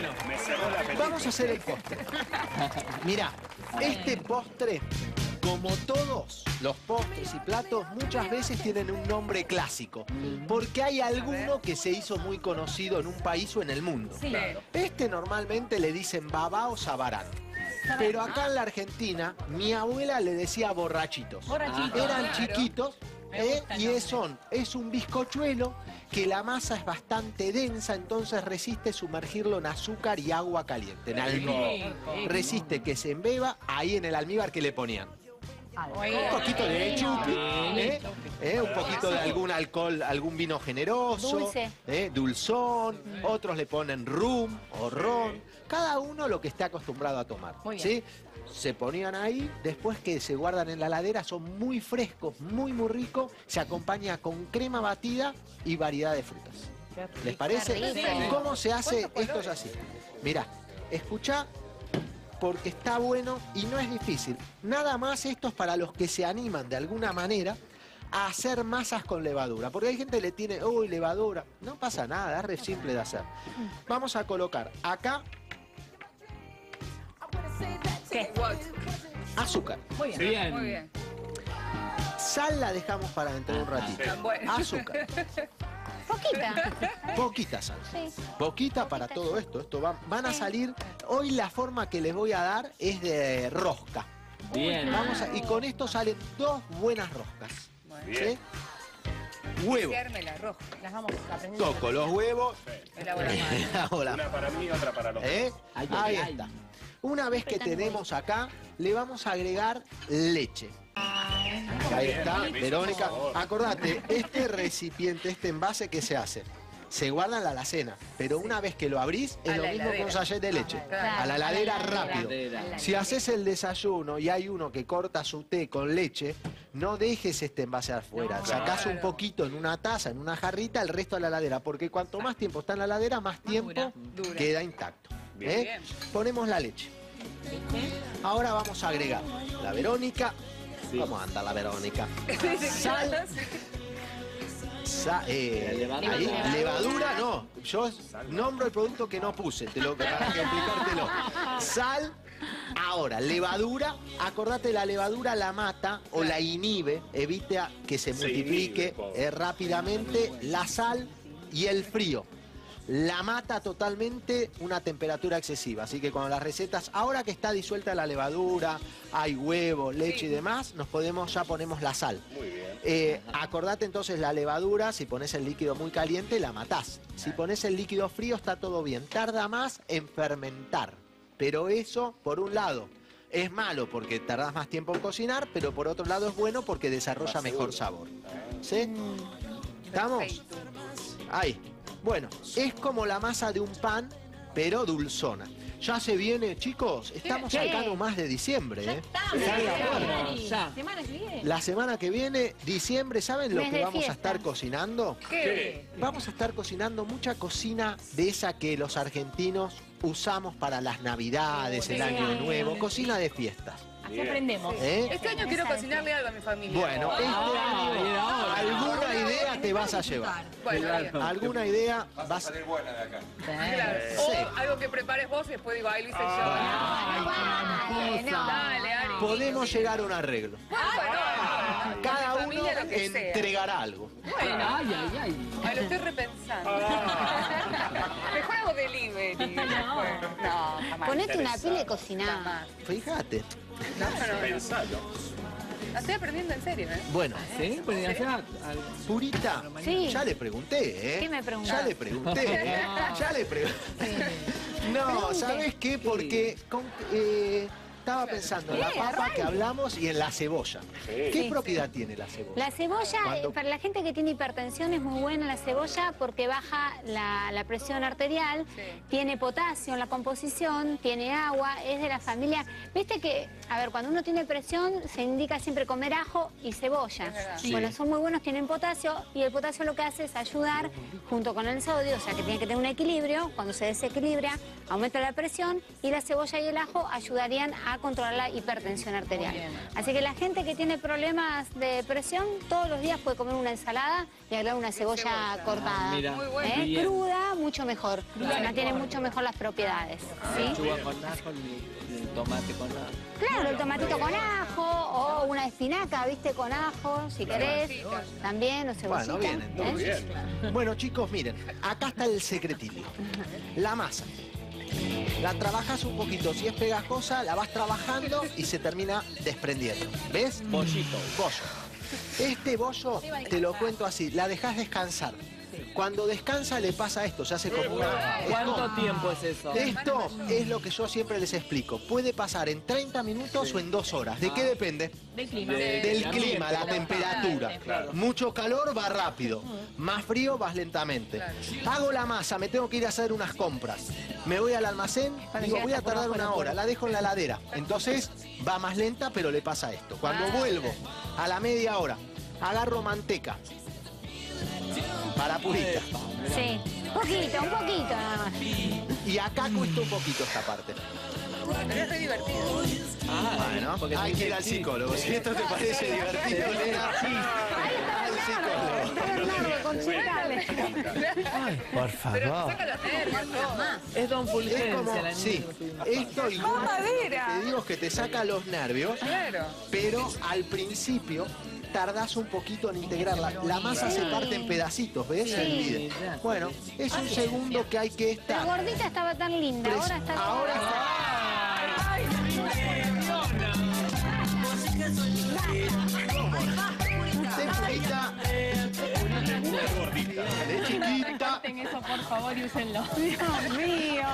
Bueno, Me cerró la película. vamos a hacer el postre. Mirá, este postre, como todos los postres y platos, muchas veces tienen un nombre clásico. Porque hay alguno que se hizo muy conocido en un país o en el mundo. Sí. Este normalmente le dicen baba o sabarán. Pero acá en la Argentina, mi abuela le decía borrachitos. Borrachitos. Eran Claro. chiquitos ¿eh? y es, son, es un bizcochuelo que la masa es bastante densa, entonces resiste sumergirlo en azúcar y agua caliente, en almíbar. Resiste que se embeba ahí en el almíbar que le ponían. Un poquito de chupi, ¿eh? ¿eh? un poquito de algún alcohol, algún vino generoso, Dulce. ¿eh? dulzón, otros le ponen rum o ron, cada uno lo que esté acostumbrado a tomar. Muy ¿sí? Se ponían ahí, después que se guardan en la ladera, son muy frescos, muy muy ricos, se acompaña con crema batida y variedad de frutas. ¿Les parece? ¿Cómo se hace? Esto es así. Mirá, escuchá porque está bueno y no es difícil. Nada más esto es para los que se animan de alguna manera a hacer masas con levadura. Porque hay gente que le tiene, uy, levadura. No pasa nada, es re simple de hacer. Vamos a colocar acá ¿Qué? azúcar. Muy bien. Bien. Muy bien. Sal la dejamos para dentro de un ratito. Bueno. Azúcar. Poquita. Poquita sal. Sí. Poquita para todo esto. Esto va- van a salir. Hoy la forma que les voy a dar es de rosca. Bien. Vamos a- y con esto salen dos buenas roscas. Bien. ¿sí? Huevo. Las vamos. Toco los huevos. Una para mí y otra para los ¿eh? Ahí ay. está. Una vez que tenemos acá, le vamos a agregar leche. Ahí está, Verónica. Acordate, este recipiente, este envase que se hace, se guarda en la alacena, pero una vez que lo abrís, es lo mismo que un sachet de leche. A la heladera A la heladera. rápido. Si haces el desayuno y hay uno que corta su té con leche, no dejes este envase afuera. Sacás un poquito en una taza, en una jarrita, el resto a la heladera, porque cuanto más tiempo está en la heladera, más tiempo queda intacto. ¿eh? Ponemos la leche. Ahora vamos a agregar la Verónica. Sí. ¿Cómo anda la Verónica? Sal. Sa- eh, levadura. ahí, levadura, no. Yo nombro el producto que no puse, te lo, para explicártelo. Sal. Ahora, levadura, acordate, la levadura la mata o la inhibe, evita que se Se multiplique eh, rápidamente la sal y el frío. La mata totalmente una temperatura excesiva. Así que con las recetas, ahora que está disuelta la levadura, hay huevo, leche y demás, nos podemos, ya ponemos la sal. Muy bien. Eh, acordate entonces la levadura, si pones el líquido muy caliente, la matás. Si pones el líquido frío, está todo bien. Tarda más en fermentar. Pero eso, por un lado, es malo porque tardás más tiempo en cocinar, pero por otro lado es bueno porque desarrolla mejor sabor. ¿Sí? ¿Estamos? Perfecto. Ahí. Bueno, es como la masa de un pan, pero dulzona. Ya se viene, chicos, estamos ¿Qué? acá nomás de diciembre, ¿eh? Estamos. Ya. Semana que viene. La semana que viene, diciembre, ¿saben lo Mes que de vamos a estar cocinando? ¿Qué? Vamos a estar cocinando mucha cocina de esa que los argentinos usamos para las navidades, el Sí. año nuevo, cocina de fiestas. Así aprendemos. ¿eh? Este año quiero cocinarle algo a mi familia. Bueno, este Ah, año era ahora. alguna idea te vas a llevar. Bueno. Alguna idea Vas a salir buena de acá. Claro. Sí. O algo que prepares vos y después digo, ay, lo hice Ay, yo. Dale, Ari. Podemos llegar a un arreglo. Cada lo que sea. entregará algo. Bueno, Ay, ay, ay. ay, lo estoy repensando. Mejor hago delivery. después. No, jamás. Ponete una pila y cociná. Fíjate. No, no, no. Pensalo. La estoy aprendiendo en serio, ¿eh? Bueno, ¿Sí? Pues ya al- Purita, Sí. ya le pregunté, ¿eh? ¿Qué me preguntó? Ya le pregunté, ¿eh? Ya le pregunté. No. ¿sabes qué? Porque con- eh, estaba pensando en la papa arranque. que hablamos y en la cebolla. ¿Qué Sí. propiedad tiene la cebolla? La cebolla, Cuando- eh, para la gente que tiene hipertensión es muy buena la cebolla porque baja la, la presión arterial, Sí. tiene potasio en la composición, tiene agua, es de la familia. Viste que, a ver, cuando uno tiene presión se indica siempre comer ajo y cebolla. Bueno, son muy buenos, tienen potasio y el potasio lo que hace es ayudar junto con el sodio, o sea que tiene que tener un equilibrio. Cuando se desequilibra, aumenta la presión y la cebolla y el ajo ayudarían a controlar la hipertensión arterial. Bien. Así que la gente que tiene problemas de presión, todos los días puede comer una ensalada y agregar una cebolla, Cebolla. cortada. Ah, mira. Muy bueno. ¿Eh? Bien. Cruda, mucho mejor, se mantienen mucho mejor las propiedades. ¿sí? Lechuga con ajo, el, el tomate con ajo. Claro, el tomatito con ajo o una espinaca, viste, con ajo, si querés, también, o cebollita. Bueno, vienen, ¿eh? Muy bien. Bueno, chicos, miren, acá está el secretito. La masa. La trabajas un poquito, si es pegajosa, la vas trabajando y se termina desprendiendo. ¿Ves? Bollito. Bollo. Este bollo, te lo cuento así, la dejas descansar. Cuando descansa le pasa esto, se hace como una... ¿Cuánto tiempo es eso? Esto es lo que yo siempre les explico. Puede pasar en 30 minutos o en 2 horas. ¿De qué depende? Del clima. De- Del del clima, la temperatura. Claro. Mucho calor va rápido, más frío vas lentamente. Hago la masa, me tengo que ir a hacer unas compras. Me voy al almacén, digo, voy a tardar una hora, la dejo en la ladera. Entonces va más lenta, pero le pasa esto. Cuando vuelvo a la media hora, agarro manteca para purita. Sí, poquito, un poquito nada más. Y acá cuesta un poquito esta parte. Pero es re divertido. Bueno, porque hay que ir al psicólogo. Si esto te parece divertido, nena, consultale. Por Pero saca los nervios, todo. Es Don Es Fulgencia, como, la sí, esto igual Mamadera. te digo que te saca los nervios, Claro. pero al principio tardás un poquito en integrarla. La masa se parte en pedacitos, ¿ves? Se divide. Bueno, es un segundo que hay que La estar. gordita estaba tan linda, ahora está Ahora está- de chiquita. Corten eso, por favor, y úsenlo. Dios mío.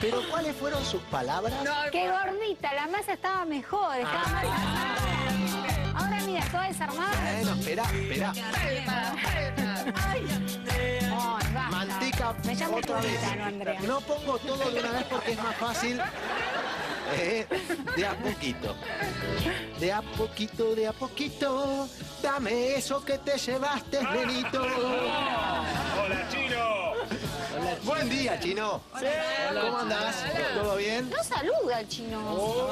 Pero ¿cuáles fueron sus palabras? Qué gordita, la masa estaba mejor, estaba más armada. Ahora mira, toda desarmada. Bueno, espera, espera. Ay, basta. Manteca Me llamo otra vez. No Andrea. No pongo todo de una vez porque es más fácil. Eh, de a poquito. De a poquito, de a poquito. Dame eso que te llevaste, nenito. ¡Hola, Chino! Buen día, chino. ¿Cómo andás? ¿Todo bien? No saluda al chino.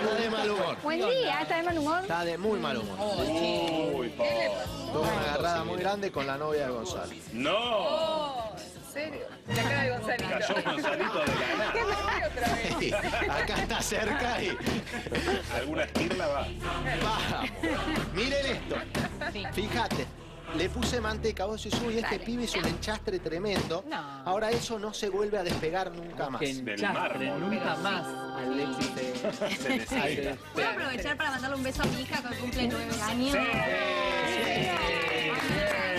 Está de mal humor. Buen día, ¿está de mal humor? Está de muy mal humor. Uy, pobre. Tuvo una agarrada muy grande con la novia de Gonzalo. ¡No! ¿En serio? La cara de Gonzalito. Cayó Gonzalito de la nada. Acá está cerca y Alguna esquirla va. Vamos. Miren esto. Fíjate. Le puse manteca, vos decís, uy, este pibe es un enchastre tremendo. No. Ahora eso no se vuelve a despegar nunca más. Que Del enchastre, mármol. nunca más Alexis se, Se necesita. ¿Puedo aprovechar para mandarle un beso a mi hija que cumple nueve años?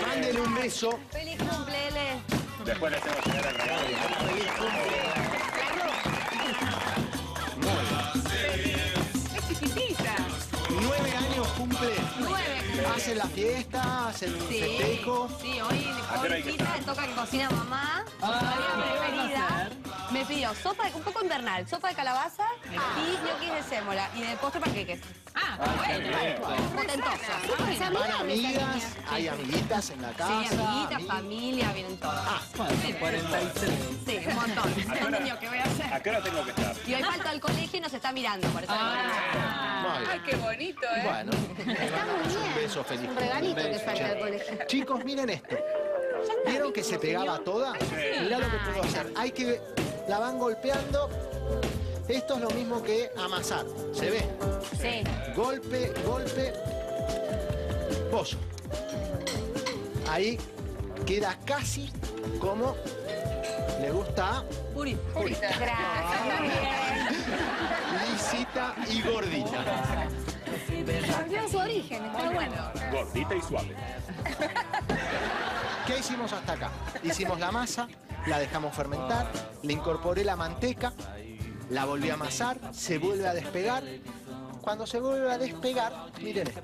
Mándele un beso. ¡Feliz cumple, Ele! Después le hacemos llegar el regalo. Es cumple. Nueve. Hacen la fiesta, hacen un Sí, festejo. sí, hoy ¿A qué hora hay que pobrecita toca que cocina mamá. Ah, mi ¿qué vas a preferida. Me pidió sopa, de- un poco invernal, sopa de calabaza y ñoquis de sémola. Y de postre panqueques. Ah, bueno. Potentosa. Van amigas, hay amiguitas en la casa. Sí, amiguitas, familia, vienen todos. Ah, Bueno, son 43. Sí, un montón. qué No hora? entendió qué voy a hacer. ¿A qué hora tengo que estar? Y hoy falta al colegio y nos está mirando, por eso Ay, qué bonito, ¿eh? Bueno, Está muy un bien. beso feliz. Un regalito que beso. falta del colegio. Chicos, miren esto. ¿Vieron que se pegaba toda? Mirá lo que puedo hacer. Hay que. La van golpeando. Esto es lo mismo que amasar. ¿Se ve? Sí. Golpe, golpe. Pollo. Ahí queda casi como le gusta a Puri. Purita. Gracias, muy bien. Lisita y gordita. Cambió su origen, está bueno. Gordita y suave. ¿Qué hicimos hasta acá? Hicimos la masa, la dejamos fermentar, le incorporé la manteca, la volví a amasar, se vuelve a despegar. Cuando se vuelve a despegar, miren esto,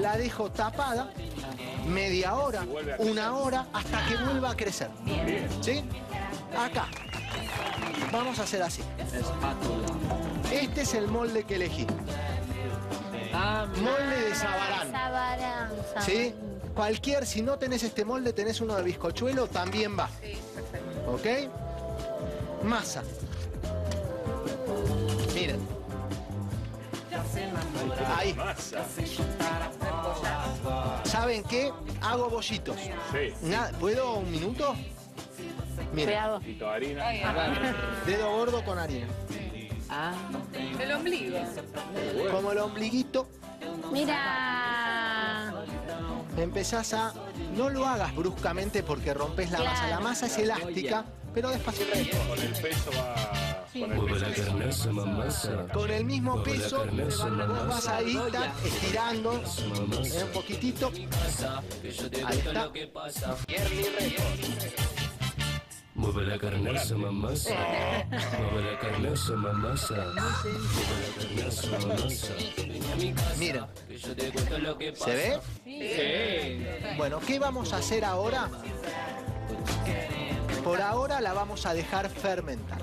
la dejo tapada media hora, una hora, hasta que vuelva a crecer. ¿Sí? Acá. Vamos a hacer así. Espátula. Este es el molde que elegí. Ah. Molde de sabarán. Sabarán. ¿Sí? Cualquier, si no tenés este molde, tenés uno de bizcochuelo, también va. Sí, perfecto. ¿Ok? Masa. Miren. Ahí. Masa. ¿Saben qué? Hago bollitos. Sí. ¿Puedo un minuto? Mira, Cuidado. Poquito de harina. dedo gordo con harina. Ah, El ombligo. Como el ombliguito, Mira. empezás a... No lo hagas bruscamente porque rompes la masa. La masa es elástica, pero despacito. Con el peso va. Con el Mueve la peso. carnaza, mamasa. Con el mismo peso, vos vas ahí, tac, estirando eh, un poquitito. Ahí está. Mueve la carnaza, mamasa. Mueve la carnaza, mamasa. Mueve la carnaza, mamasa. Miren. ¿Se ve? sí. Bueno, ¿qué vamos a hacer ahora? Por ahora la vamos a dejar fermentar.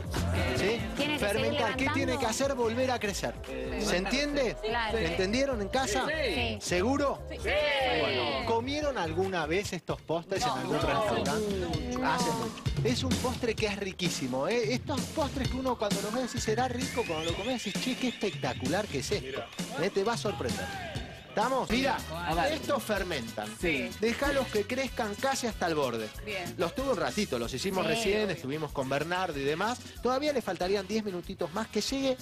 ¿Sí? Tiene que seguir fermentar. ¿Qué tiene que hacer? Volver a crecer. ¿Se entiende? Claro. ¿Entendieron en casa? Sí. ¿Seguro? Bueno, ¿comieron alguna vez estos postres en algún restaurante? Hace mucho. Es un postre que es riquísimo. ¿eh? Estos postres que uno cuando los ve decís será rico, cuando lo comes decís, che, qué espectacular que es esto. ¿Eh? Te va a sorprender. ¿Estamos? Mira, A ver. estos fermentan. Sí. Déjalos que crezcan casi hasta el borde. Bien. Los tuve un ratito, los hicimos Sí. recién, estuvimos con Bernardo y demás. Todavía le faltarían 10 minutitos más que llegue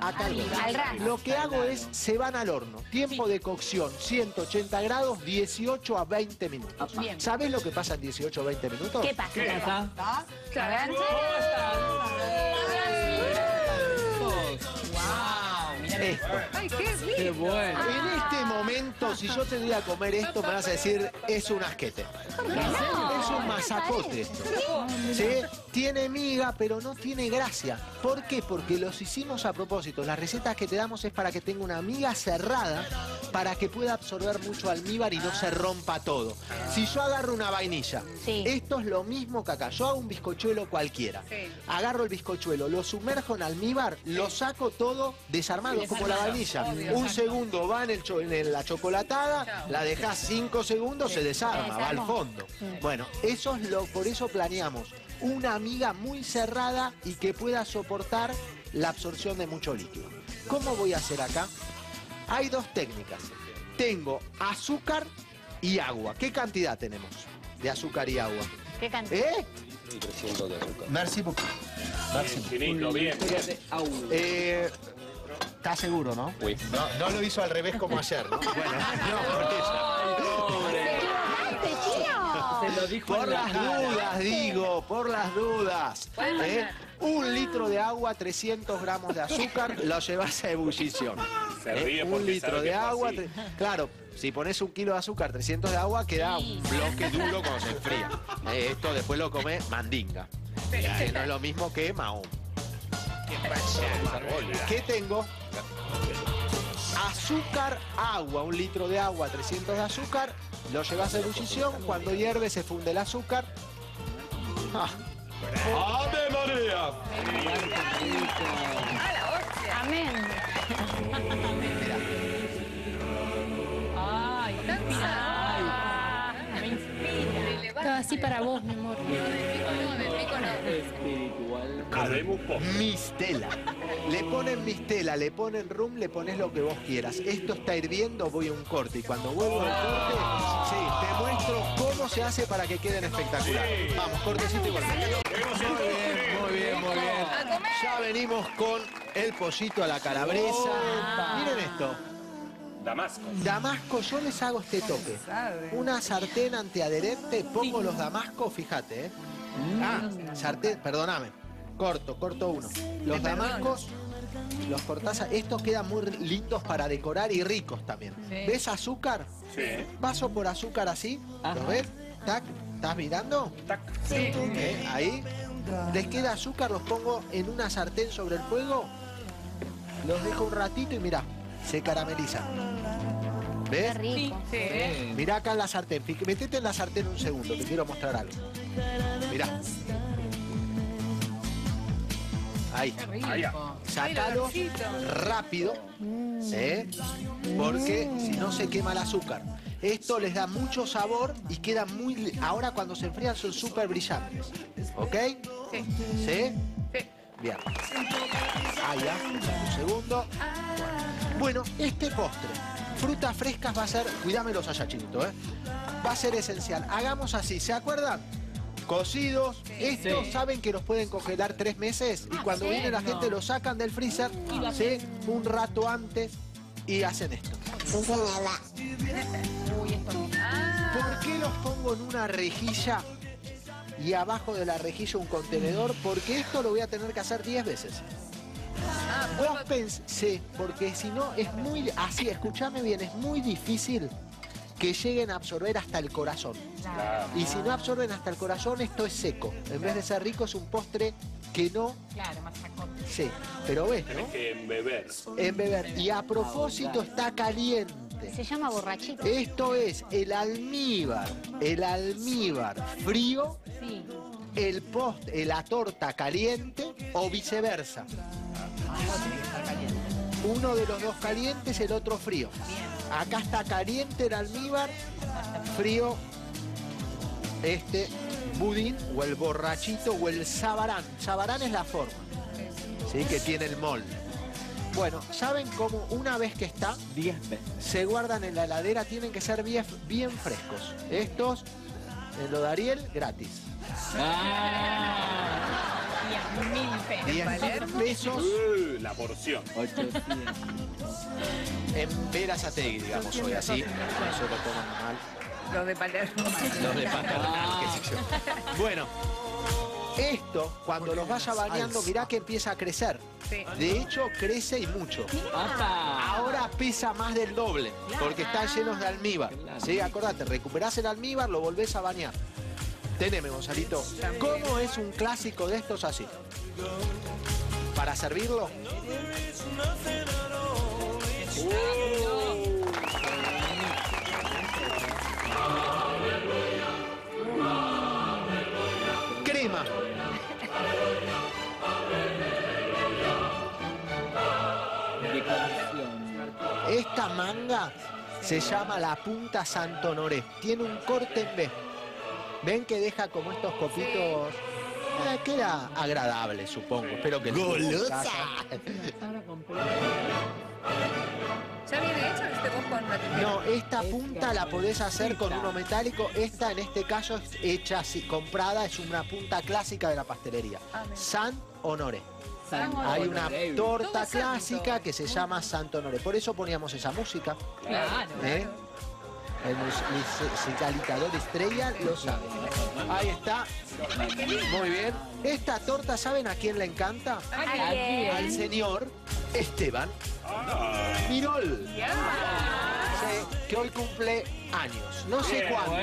acá al. Lo que hago es, se van al horno. Tiempo de cocción, 180 grados, 18 a 20 minutos. Bien. ¿Sabes lo que pasa en 18 a 20 minutos? ¿Qué pasa? ¿Qué pasa? Claro. Esto. Ay, qué rico. qué bueno. En este momento, si yo te diera a comer esto, me vas a decir, es un asquete. no? Es un masacote esto. ¿Sí? Tiene miga, pero no tiene gracia. ¿Por qué? Porque los hicimos a propósito. Las recetas que te damos es para que tenga una miga cerrada, para que pueda absorber mucho almíbar y no se rompa todo. Si yo agarro una vainilla, Sí. esto es lo mismo que acá. Yo hago un bizcochuelo cualquiera. Agarro el bizcochuelo, lo sumerjo en almíbar, lo saco todo desarmado, como la vainilla. Un segundo va en, el cho- en la chocolatada, la dejas cinco segundos, se desarma, va al fondo. Bueno, eso es lo, por eso planeamos una miga muy cerrada y que pueda soportar la absorción de mucho líquido. ¿Cómo voy a hacer acá? Hay dos técnicas. Tengo azúcar y agua. ¿Qué cantidad tenemos de azúcar y agua? ¿Qué cantidad? ¿Eh? 300 de azúcar. Merci beaucoup. Merci bien. Eh, ¿Estás seguro, no? no? No lo hizo al revés como ayer, ¿no? Bueno, no, por eso. ¡Equivocaste, chino! Se lo dijo Por la las dudas, digo, por las dudas. ¿eh? Un litro de agua, 300 gramos de azúcar, lo llevas a ebullición. Se ¿eh? ríe Un litro de agua. tre- Claro, si pones un kilo de azúcar, 300 de agua, queda un bloque duro cuando se enfría. Eh, esto después lo come mandinga. Que no es lo mismo que mahón. ¿Qué tengo? Azúcar, agua, un litro de agua, 300 de azúcar, lo llevas a ebullición, cuando hierve se funde el azúcar. Ah. ¡Ave María! Amén. Estaba así para vos, mi amor. Mistela. Le ponen mistela, le ponen rum, le pones lo que vos quieras. Esto está hirviendo, voy a un corte. Y cuando vuelvo al corte, sí, te muestro cómo se hace para que queden espectaculares. Vamos, cortecito y. Muy bien, muy bien, muy bien. Ya venimos con el pollito a la calabresa. Miren esto. Damasco. Damasco, yo les hago este toque. Una sartén antiadherente, pongo los damascos, fíjate, ¿eh? Ah, sartén, perdóname. Corto, corto uno. Los damascos, los cortás, estos quedan muy lindos para decorar y ricos también. ¿Ves azúcar? Sí. Paso por azúcar así, ¿lo Ajá. ves? Tac, ¿estás mirando? Tac. ¿Eh? Ahí. Les queda azúcar, los pongo en una sartén sobre el fuego, los dejo un ratito y mirá, se caramelizan. Qué ¿Ves? rico. Sí. Mirá acá en la sartén, metete en la sartén un segundo, te quiero mostrar algo. Mirá. Ahí, Allá. sacalo rápido, ¿eh? porque si no se quema el azúcar. Esto les da mucho sabor y queda muy... Ahora cuando se enfrían son súper brillantes, ¿ok? Sí. ¿Sí? Sí. Bien. Ahí ya, un segundo. Bueno, este postre Frutas frescas va a ser, cuidámelos allá, chinito, ¿eh? Va a ser esencial. Hagamos así, ¿se acuerdan? Cocidos, estos Sí. saben que los pueden congelar tres meses y cuando viene la gente los sacan del freezer, ¿sí? Un rato antes y hacen esto. ¿Por qué los pongo en una rejilla y abajo de la rejilla un contenedor? Porque esto lo voy a tener que hacer 10 veces. Vos pensé, porque si no es muy, así, escúchame bien, es muy difícil que lleguen a absorber hasta el corazón. Y si no absorben hasta el corazón, esto es seco. En vez de ser rico, es un postre que no... Claro, masacón. Sí, pero ves, ¿no? Que embeber. En beber. Y a propósito está caliente. Se llama borrachito. Esto es el almíbar, el almíbar frío, Sí. el post, la torta caliente o viceversa. Uno de los dos calientes, el otro frío. Acá está caliente el almíbar, frío este budín o el borrachito o el sabarán. Sabarán es la forma, ¿sí? que tiene el molde. Bueno, ¿saben cómo una vez que está, 10 veces. se guardan en la heladera, tienen que ser bien, bien frescos. Estos, en lo de Ariel, gratis. Ah, 10 mil pesos. 10 pesos Uh, la porción. 800. en Verazategui, digamos, hoy así. No se lo toman mal. Los de Palermo. Los de Paternal, qué sé yo. Bueno, esto, cuando los vaya bañando, mirá que empieza a crecer. Sí. De hecho, crece y mucho. Ahora pesa más del doble, porque están llenos de almíbar. ¿Sí? Acordate, recuperás el almíbar, lo volvés a bañar. Teneme, Gonzalito. ¿Cómo es un clásico de estos así? Para servirlo, crema. Decoración. Esta manga se llama la punta Santo Honoré. Tiene un corte en B. ¿Ven que deja como estos copitos? Eh, queda agradable, supongo. Espero que casa. ¿Ya viene hecho este vos con tijera? No, esta punta la podés hacer con uno metálico. Esta en este caso es hecha así, comprada, es una punta clásica de la pastelería. Ah. San Honoré. San Hay una torta clásica que se llama Santo Honoré. Por eso poníamos esa música. Claro. ¿eh? El mus- musicalizador estrella lo sabe. Ahí está. Muy bien. Esta torta, ¿saben a quién le encanta? Alguien. Al señor Esteban Mirol. Sí, que hoy cumple años. No sé cuánto.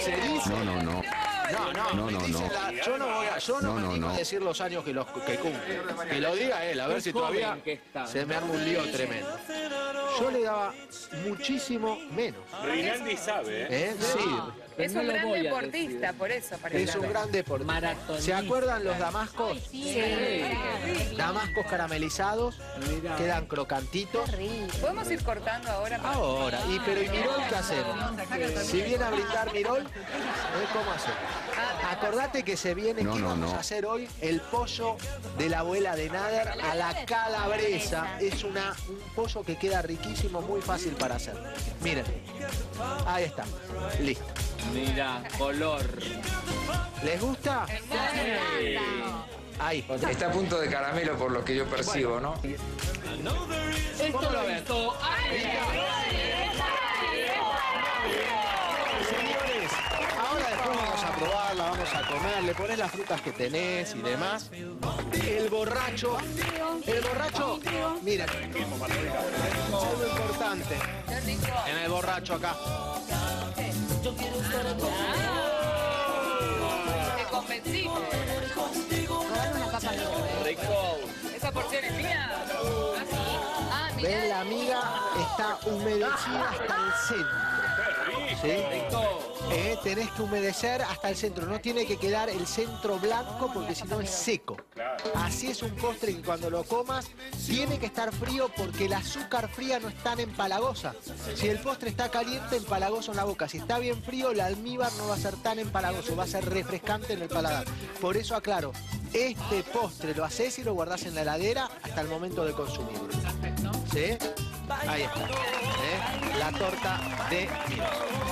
Se dice. No, no, no. No, no, No, no, no. la- yo no voy a, yo no, No, me no, animo a decir los años que, los, que cumple. Que lo diga él, a ver si todavía se me arma un lío tremendo. Yo le daba muchísimo menos. Rinaldi sabe, ¿eh? ¿eh? Sí, Es no un lo gran deportista, decir. por eso parece. es un gran deporte. Maratonista. ¿Se acuerdan los damascos? Sí. Damascos caramelizados, Mira. quedan crocantitos. ¿Podemos ir cortando ahora? para- Ahora, y pero ¿y Mirol qué hacemos? Si viene a brindar Mirol, ¿eh? ¿cómo hacemos? Acordate que se viene, No, ¿qué no, vamos no. a hacer hoy? El pollo de la abuela de Nader a la calabresa. Es una, un pollo que queda riquísimo, muy fácil para hacer. Miren, ahí está, listo. Mira, color. ¿Les gusta? Ahí. Está a punto de caramelo por lo que yo percibo, ¿no? ¿Cómo lo ven? Vamos a comer, le pones las frutas que tenés y demás. El borracho, el borracho, miren, algo importante en el borracho acá. Te convencí. Rico. ¿Esa porción es mía? ¿Ah, sí? Ah, mirá. Ven, la amiga está humedecida hasta el centro. ¿Sí? Eh, tenés que humedecer hasta el centro, no tiene que quedar el centro blanco porque si no es seco. Así es un postre que cuando lo comas tiene que estar frío porque el azúcar fría no es tan empalagosa. Si el postre está caliente, empalagoso en la boca. Si está bien frío, el almíbar no va a ser tan empalagoso, va a ser refrescante en el paladar. Por eso aclaro, este postre lo haces y lo guardás en la heladera hasta el momento de consumirlo. ¿Sí? Ahí está. ¿eh? La torta de milos.